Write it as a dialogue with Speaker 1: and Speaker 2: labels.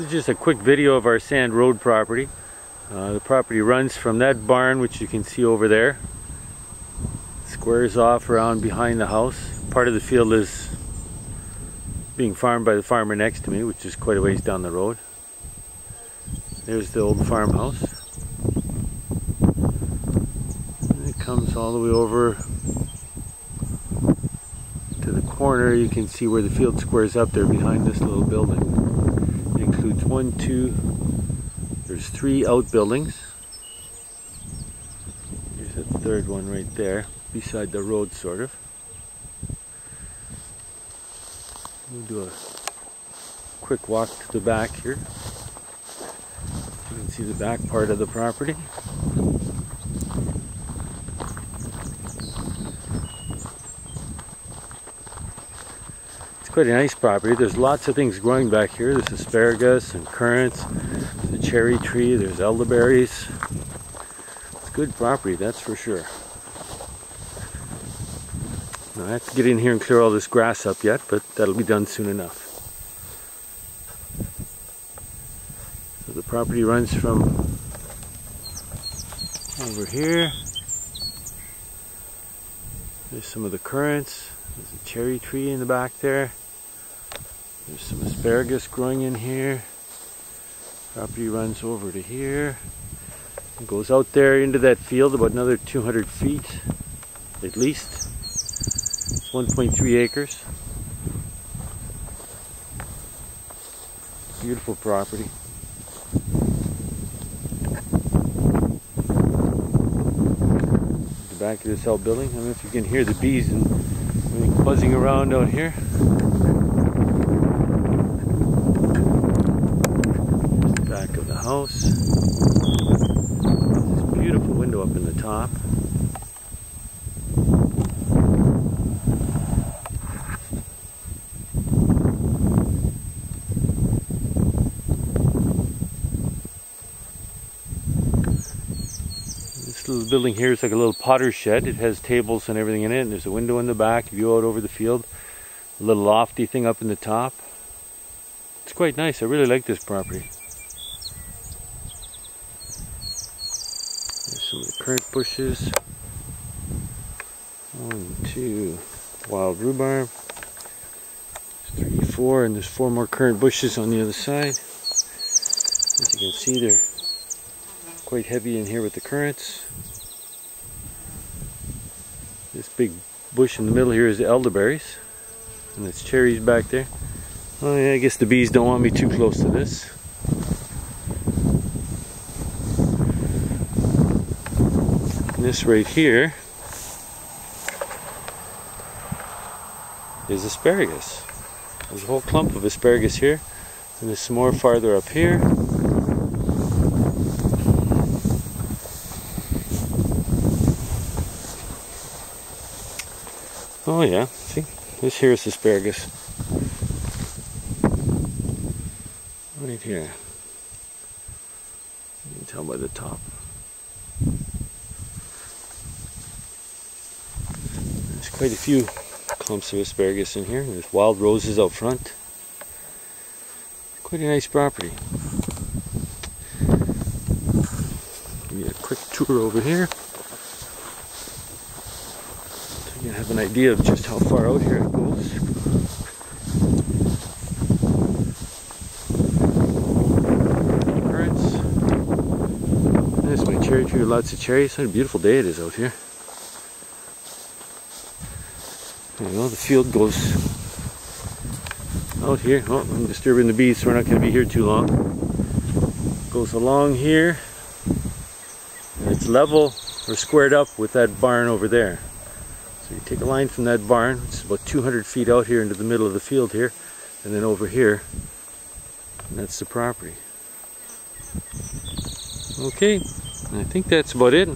Speaker 1: This is just a quick video of our Sand Road property. Uh, the property runs from that barn, which you can see over there, squares off around behind the house. Part of the field is being farmed by the farmer next to me, which is quite a ways down the road. There's the old farmhouse. And it comes all the way over to the corner. You can see where the field squares up there behind this little building. Includes one, two, there's three outbuildings. Here's a third one right there, beside the road sort of. We'll do a quick walk to the back here. You can see the back part of the property. Quite a nice property. There's lots of things growing back here. There's asparagus and currants the cherry tree, there's elderberries. It's good property, that's for sure. Now, I have to get in here and clear all this grass up yet, but that'll be done soon enough. So the property runs from over here. There's some of the currants. There's a cherry tree in the back there. There's some asparagus growing in here. Property runs over to here. It goes out there into that field about another 200 feet at least. It's 1.3 acres. Beautiful property. The back of this old building. I don't know if you can hear the bees and buzzing around out here. House. This beautiful window up in the top. This little building here is like a little potter's shed. It has tables and everything in it. And there's a window in the back, view out over the field. A little lofty thing up in the top. It's quite nice. I really like this property. Some of the currant bushes. One, two, wild rhubarb. Three, four, and there's four more currant bushes on the other side. As you can see, they're quite heavy in here with the currants. This big bush in the middle here is the elderberries. And it's cherries back there. Oh yeah, I guess the bees don't want me too close to this. And this right here is asparagus. There's a whole clump of asparagus here. And there's some more farther up here. Oh yeah, see, this here is asparagus. Right here. You can tell by the top. Quite a few clumps of asparagus in here. There's wild roses out front. Quite a nice property. Give a quick tour over here. So you can have an idea of just how far out here it goes. Currants. There's my cherry tree lots of cherries. What a beautiful day it is out here. You know, the field goes out here. Oh, I'm disturbing the bees, so we're not going to be here too long. Goes along here. And it's level or squared up with that barn over there. So you take a line from that barn, it's about 200 feet out here into the middle of the field here, and then over here, and that's the property. Okay, I think that's about it.